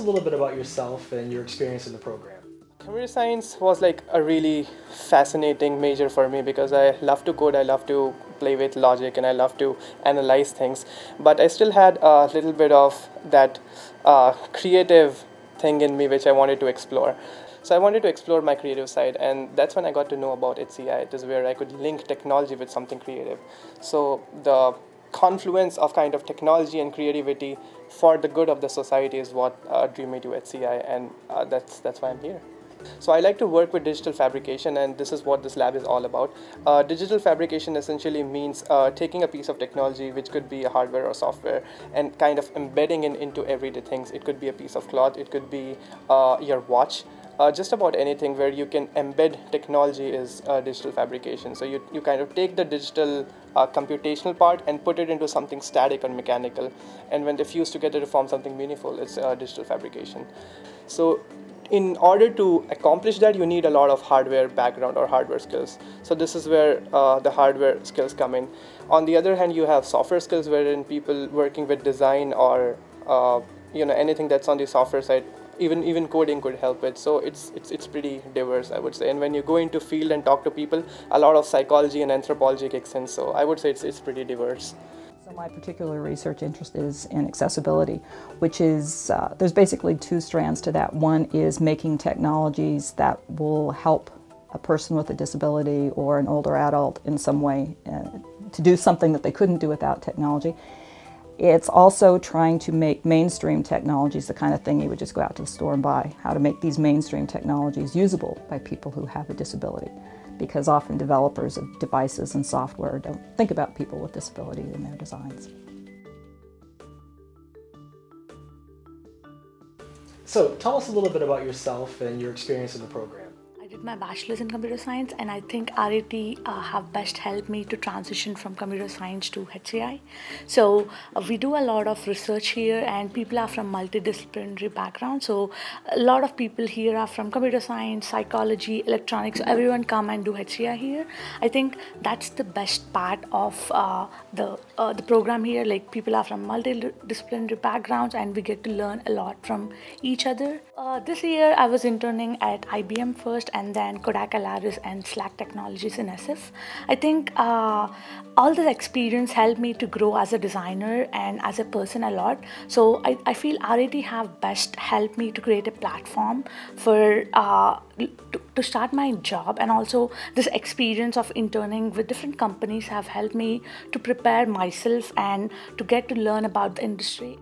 a little bit about yourself and your experience in the program. Computer science was like a really fascinating major for me because I love to code, I love to play with logic, and I love to analyze things. But I still had a little bit of that uh, creative thing in me which I wanted to explore. So I wanted to explore my creative side, and that's when I got to know about HCI. It is where I could link technology with something creative. So the confluence of kind of technology and creativity for the good of the society is what uh, drew me to HCI, and uh, that's that's why I'm here. So I like to work with digital fabrication and this is what this lab is all about. Uh, digital fabrication essentially means uh, taking a piece of technology which could be a hardware or software and kind of embedding it into everyday things. It could be a piece of cloth, it could be uh, your watch, uh, just about anything where you can embed technology is uh, digital fabrication. So you, you kind of take the digital uh, computational part and put it into something static or mechanical. And when they fuse together to form something meaningful, it's uh, digital fabrication. So in order to accomplish that, you need a lot of hardware background or hardware skills. So this is where uh, the hardware skills come in. On the other hand, you have software skills wherein people working with design or uh, you know anything that's on the software side even even coding could help it so it's it's it's pretty diverse i would say and when you go into field and talk to people a lot of psychology and anthropology kicks in so i would say it's it's pretty diverse so my particular research interest is in accessibility, which is, uh, there's basically two strands to that. One is making technologies that will help a person with a disability or an older adult in some way uh, to do something that they couldn't do without technology. It's also trying to make mainstream technologies the kind of thing you would just go out to the store and buy, how to make these mainstream technologies usable by people who have a disability because often developers of devices and software don't think about people with disabilities in their designs. So tell us a little bit about yourself and your experience in the program did my bachelor's in computer science and I think RIT uh, have best helped me to transition from computer science to HCI. So uh, we do a lot of research here and people are from multidisciplinary background. So a lot of people here are from computer science, psychology, electronics. Everyone come and do HCI here. I think that's the best part of uh, the uh, the program here. Like people are from multidisciplinary backgrounds and we get to learn a lot from each other. Uh, this year I was interning at IBM first and then Kodak Alaris and Slack Technologies in SF. I think uh, all this experience helped me to grow as a designer and as a person a lot. So I, I feel RIT have best helped me to create a platform for uh, to, to start my job and also this experience of interning with different companies have helped me to prepare myself and to get to learn about the industry.